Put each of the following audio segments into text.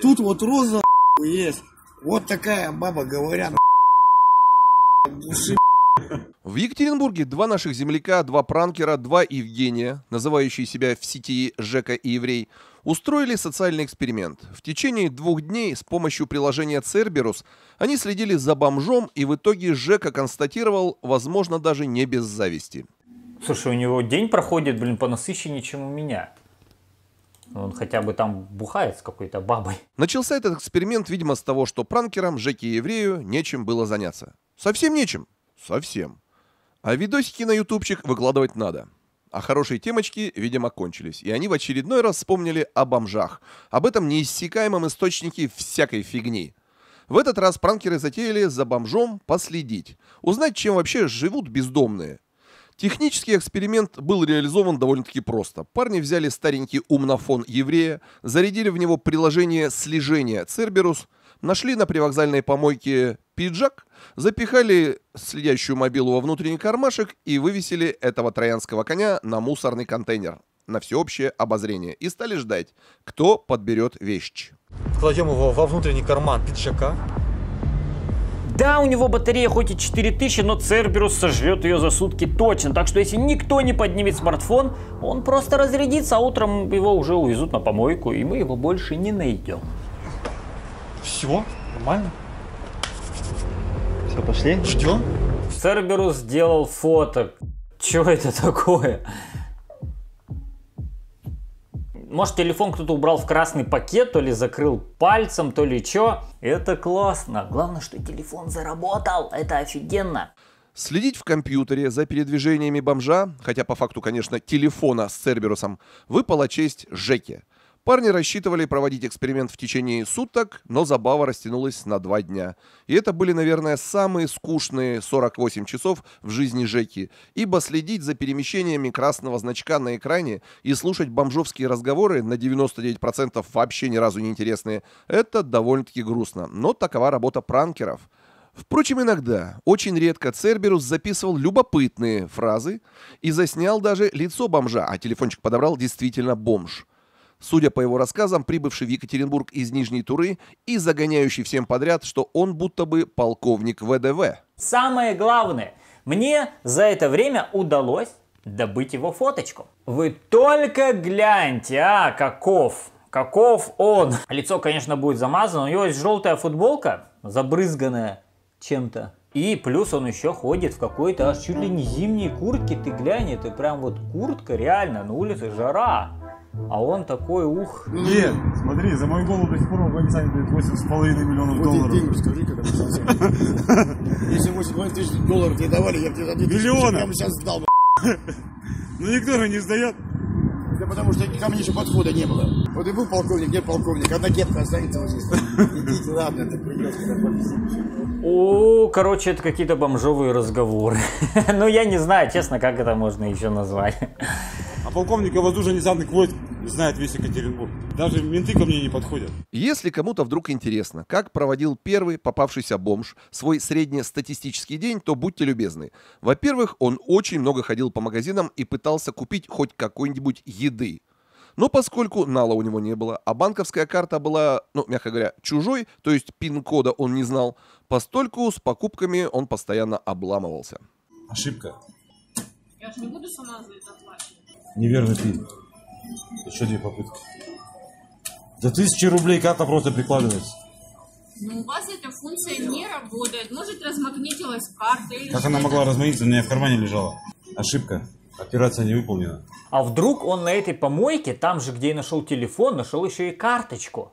Тут вот роза есть. Вот такая баба, говорят, души. В Екатеринбурге два наших земляка, два пранкера, два Евгения, называющие себя в сети Жека и Еврей, устроили социальный эксперимент. В течение двух дней с помощью приложения Cerberus они следили за бомжом, и в итоге Жека констатировал, возможно, даже не без зависти. Слушай, у него день проходит, блин, понасыщеннее, чем у меня. Он хотя бы там бухает с какой-то бабой. Начался этот эксперимент, видимо, с того, что пранкерам, Жеке и Еврею нечем было заняться. Совсем нечем. Совсем. А видосики на ютубчик выкладывать надо. А хорошие темочки, видимо, кончились. И они в очередной раз вспомнили о бомжах. Об этом неиссякаемом источнике всякой фигни. В этот раз пранкеры затеяли за бомжом последить. Узнать, чем вообще живут бездомные. Технический эксперимент был реализован довольно-таки просто. Парни взяли старенький умнофон еврея, зарядили в него приложение слежения Cerberus, нашли на привокзальной помойке пиджак, запихали следящую мобилу во внутренний кармашек и вывесили этого троянского коня на мусорный контейнер на всеобщее обозрение и стали ждать, кто подберет вещь. Кладем его во внутренний карман пиджака. Да, у него батарея хоть и 4000, но Cerberus сожрет ее за сутки точно. Так что если никто не поднимет смартфон, он просто разрядится, а утром его уже увезут на помойку, и мы его больше не найдем. Все, нормально. Все, пошли? Ждем. Cerberus сделал фото. Что это такое? Может, телефон кто-то убрал в красный пакет, то ли закрыл пальцем, то ли что. Это классно. Главное, что телефон заработал. Это офигенно. Следить в компьютере за передвижениями бомжа, хотя по факту, конечно, телефона с Церберусом, выпала честь Жеке. Парни рассчитывали проводить эксперимент в течение суток, но забава растянулась на два дня. И это были, наверное, самые скучные 48 часов в жизни Жеки, ибо следить за перемещениями красного значка на экране и слушать бомжовские разговоры на 99% вообще ни разу не интересные, это довольно-таки грустно. Но такова работа пранкеров. Впрочем, иногда, очень редко, Церберус записывал любопытные фразы и заснял даже лицо бомжа, а телефончик подобрал действительно бомж. Судя по его рассказам, прибывший в Екатеринбург из Нижней Туры и загоняющий всем подряд, что он будто бы полковник ВДВ. Самое главное, мне за это время удалось добыть его фоточку. Вы только гляньте, а, каков, каков он. Лицо, конечно, будет замазано, у него есть желтая футболка, забрызганная чем-то. И плюс он еще ходит в какой-то аж чуть ли не зимней куртке, ты глянь, это прям вот куртка, реально, на улице жара. А он такой, ух. Нет, смотри, за мою голову до сих пор в Афганистане дают 8,5 миллионов Вот долларов. деньги скажи, когда мы Если 8 тысяч долларов тебе давали, я бы тебе за 2 тысячи Миллиона. прямо сейчас сдал. Ну никто же не сдает. Да потому что ко мне еще подхода не было. Вот и был полковник, где полковник, одна кепка останется вот здесь. Идите, ладно, когда повесим. О, короче, это какие-то бомжовые разговоры. ну, я не знаю, честно, как это можно еще назвать. Полковника воздушно-десантных войск знает весь Екатеринбург. Даже менты ко мне не подходят. Если кому-то вдруг интересно, как проводил первый попавшийся бомж свой среднестатистический день, то будьте любезны. Во-первых, он очень много ходил по магазинам и пытался купить хоть какой-нибудь еды. Но поскольку нала у него не было, а банковская карта была, ну, мягко говоря, чужой, то есть пин-кода он не знал, постольку с покупками он постоянно обламывался. Ошибка. Я же не буду сама за это. Неверный пин. Еще две попытки. За тысячи рублей карта просто прикладывается. Но у вас эта функция не работает. Может, размагнитилась карта или Как она могла разманиться, у меня в кармане лежала. Ошибка. Операция не выполнена. А вдруг он на этой помойке, там же, где и нашел телефон, нашел еще и карточку.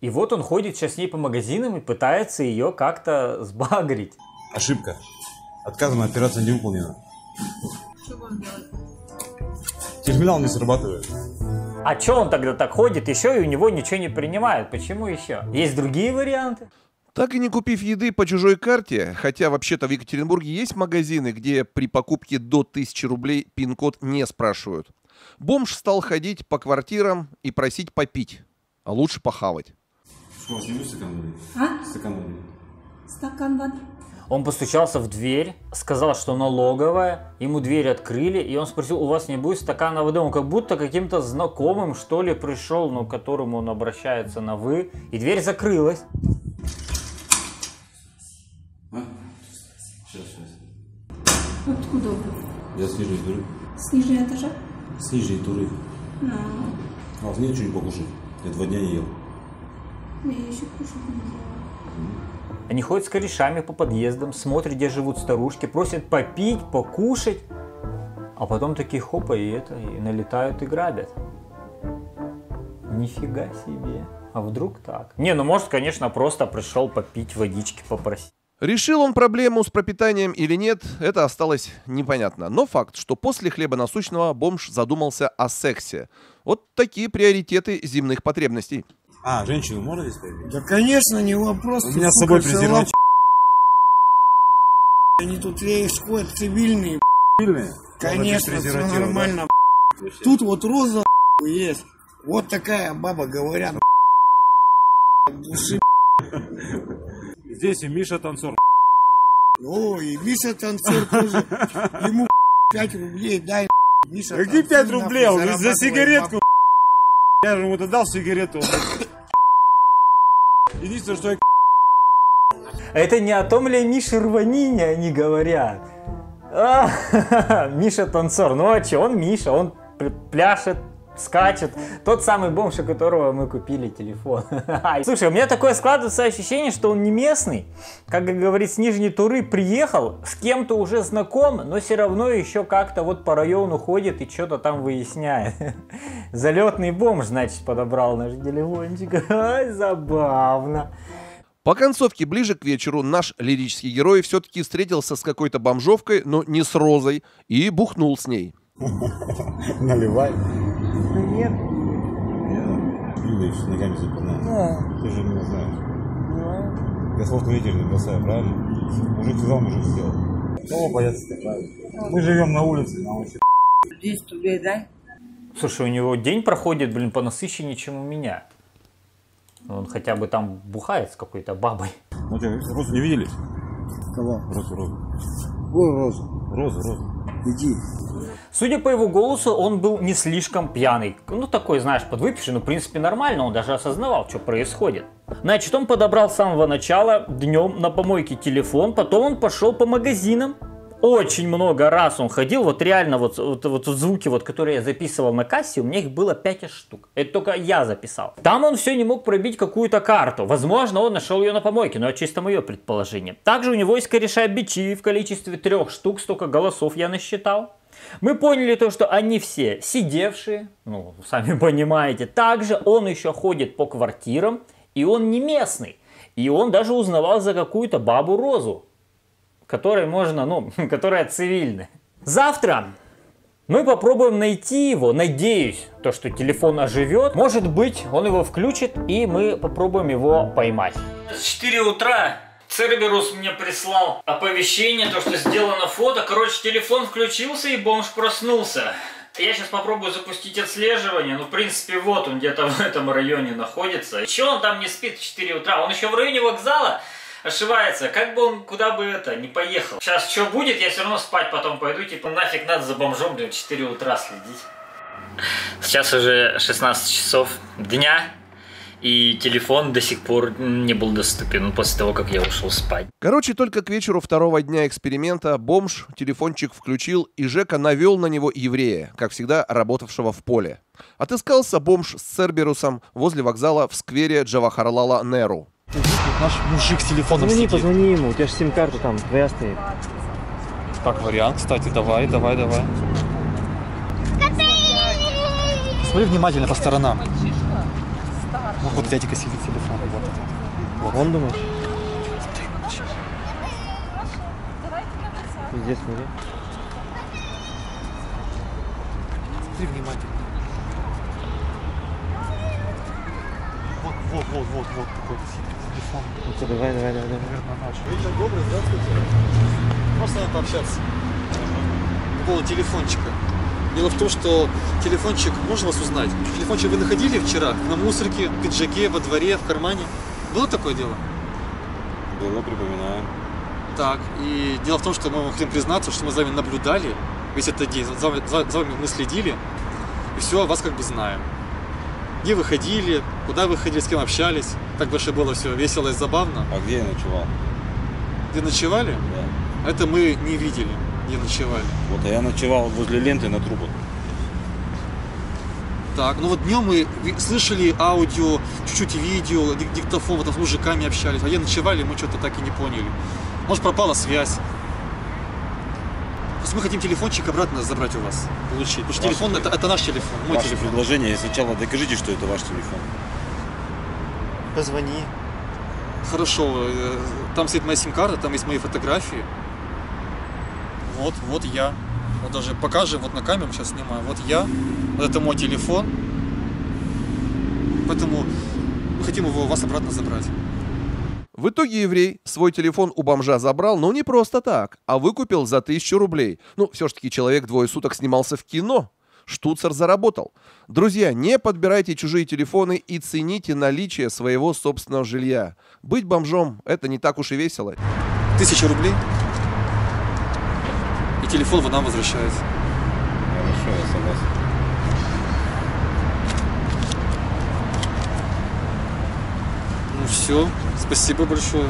И вот он ходит сейчас с ней по магазинам и пытается ее как-то сбагрить. Ошибка. Отказана, операция не выполнена. Что будем делать? Терминал не срабатывает. А че он тогда так ходит еще и у него ничего не принимают? Почему еще? Есть другие варианты? Так и не купив еды по чужой карте, хотя вообще-то в Екатеринбурге есть магазины, где при покупке до 1000 рублей пин-код не спрашивают. Бомж стал ходить по квартирам и просить попить, а лучше похавать. Что, у вас не будет стакан воды? А? Стакан воды. Стакан воды. Он постучался в дверь, сказал, что налоговая, ему дверь открыли, и он спросил, у вас не будет стакана воды? Он как будто каким-то знакомым, что ли, пришел, ну, к которому он обращается на «вы», и дверь закрылась. Сейчас, сейчас. Откуда вы? Я с нижней туры. С нижнего этажа? С нижней туры. А вот мне ничего не покушать. Я два дня не ел. Я еще кушать не делала. Они ходят с корешами по подъездам, смотрят, где живут старушки, просят попить, покушать, а потом такие хопа и это, и налетают и грабят. Нифига себе. А вдруг так? Не, ну может, конечно, просто пришел попить водички попросить. Решил он проблему с пропитанием или нет, это осталось непонятно. Но факт, что после хлеба насущного бомж задумался о сексе. Вот такие приоритеты земных потребностей. А, женщину можно здесь появиться? Да, конечно, не вопрос. У меня с собой презерватив. Они тут весь ходят цивильные, Сильные? конечно, все презерватива, да? нормально. Тут вот роза есть. Вот такая баба, говорят, души. Здесь и Миша танцор. О, и Миша танцор тоже. Ему 5 рублей дай. Миша Какие танцуй, 5 нахуй, рублей? Он за сигаретку. Я же ему дал сигарету. Единственное, что я Это не о том ли Мише рванине они говорят? А, Миша танцор. Ну а че, он Миша, он пляшет, скачет. Тот самый бомж, у которого мы купили телефон. Слушай, у меня такое складывается ощущение, что он не местный. Как говорит, с Нижней Туры приехал, с кем-то уже знаком, но все равно еще как-то вот по району ходит и что-то там выясняет. Залетный бомж, значит, подобрал наш телефончик. Ай, забавно. По концовке ближе к вечеру наш лирический герой все-таки встретился с какой-то бомжовкой, но не с Розой, и бухнул с ней. Наливай. Нет. Я двигаешь ногами запинаю. Ты же меня знаешь. Я сладко ветер не бросаю, правильно? Мужик сказал, мужик сделал. Кого бояться ты, правильно? Мы живем на улице, на улице. 10 рублей дай. Слушай, у него день проходит, блин, понасыщеннее, чем у меня. Он хотя бы там бухает с какой-то бабой. Мы тебя Розу не видели? Кого? Розу, Розу. Ой, Роза, Розу, Розу. Иди. Судя по его голосу, он был не слишком пьяный. Ну, такой, знаешь, подвыпивший, ну, в принципе, нормально, он даже осознавал, что происходит. Значит, он подобрал с самого начала днем на помойке телефон, потом он пошел по магазинам. Очень много раз он ходил, вот реально вот, вот, вот звуки, вот, которые я записывал на кассе, у меня их было 5 штук. Это только я записал. Там он все не мог пробить какую-то карту. Возможно, он нашел ее на помойке, но это чисто мое предположение. Также у него есть кореша бичи в количестве трех штук, столько голосов я насчитал. Мы поняли то, что они все сидевшие, ну, сами понимаете. Также он еще ходит по квартирам, и он не местный. И он даже узнавал за какую-то бабу Розу, которой можно, ну, которая цивильная. Завтра мы попробуем найти его, надеюсь, то, что телефон оживет. Может быть, он его включит, и мы попробуем его поймать. С 4 утра Церберус мне прислал оповещение, то, что сделано фото. Короче, телефон включился, и бомж проснулся. Я сейчас попробую запустить отслеживание. Ну, в принципе, вот он где-то в этом районе находится. Еще он там не спит в 4 утра. Он еще в районе вокзала ошивается. Как бы он куда бы это не поехал. Сейчас что будет, я все равно спать потом пойду. Типа нафиг надо за бомжом, блин, в 4 утра следить. Сейчас уже 16 часов дня. И телефон до сих пор не был доступен после того, как я ушел спать. Короче, только к вечеру второго дня эксперимента бомж телефончик включил, и Жека навел на него еврея, как всегда работавшего в поле. Отыскался бомж с Церберусом возле вокзала в сквере Джавахарлала Неру. Наш мужик с телефоном Позвони, сидит. позвони ему, у тебя же сим-карта там твоя стоит. Как вариант, кстати, давай, давай, давай. Смотри внимательно по сторонам. Ну, вот дядька сидит телефон. Вот. Он думаешь? Пиздец, смотри. Смотри внимательно. Вот, вот, вот, вот, вот какой-то телефон. Ну-ка, давай, давай, давай, давай. Наверное, наш. Вечер добрый, здравствуйте. Просто надо пообщаться. По поводу телефончика. Дело в том, что телефончик, можно вас узнать? Телефончик вы находили вчера на мусорке, в пиджаке, во дворе, в кармане? Было такое дело? Было, припоминаю. Так, и дело в том, что мы вам хотим признаться, что мы за вами наблюдали весь этот день, за вами, за- за вами мы следили, и все о вас как бы знаем. Где вы ходили, куда вы ходили, с кем общались, как вообще было все весело и забавно. А где я ночевал? Где ночевали? Да. Это мы не видели, где ночевали. Вот, а я ночевал возле ленты на трубах. Так, ну вот днем мы слышали аудио, чуть-чуть видео, дик- диктофон, вот там с мужиками общались, а где ночевали, мы что-то так и не поняли. Может пропала связь. Просто мы хотим телефончик обратно забрать у вас, получить. Потому что Ваш телефон это, это наш телефон, мой Ваше телефон. предложение, сначала докажите, что это ваш телефон. Позвони. Хорошо, э, там стоит моя сим-карта, там есть мои фотографии. Вот, вот я. Вот даже покажем, вот на камеру сейчас снимаю. Вот я, вот это мой телефон. Поэтому мы хотим его у вас обратно забрать. В итоге еврей свой телефон у бомжа забрал, но не просто так, а выкупил за тысячу рублей. Ну, все-таки человек двое суток снимался в кино. Штуцер заработал. Друзья, не подбирайте чужие телефоны и цените наличие своего собственного жилья. Быть бомжом – это не так уж и весело. Тысяча рублей. И телефон вы нам возвращаете. Хорошо, я согласен. Ну все, спасибо большое.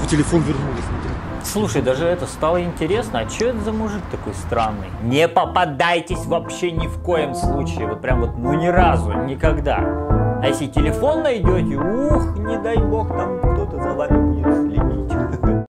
Вы телефон вернули, смотри. Слушай, даже это стало интересно, а что это за мужик такой странный? Не попадайтесь вообще ни в коем случае, вот прям вот, ну ни разу, никогда. А если телефон найдете, ух, не дай бог, там